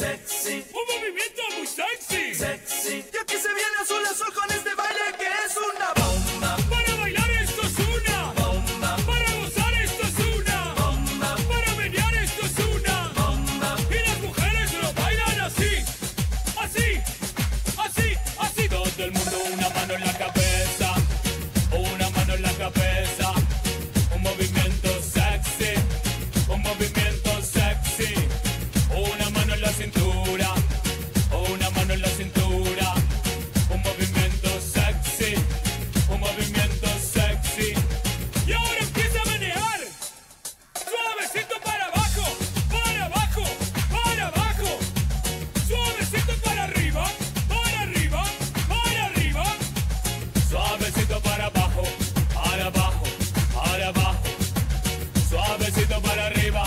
sexy, Un movimiento sexy. o una mano en la cintura. Un movimiento sexy, un movimiento sexy. Y ahora empieza a manejar. Suavecito para abajo, para abajo, para abajo. Suavecito para arriba, para arriba, para arriba. Suavecito para abajo, para abajo, para abajo. Suavecito para arriba.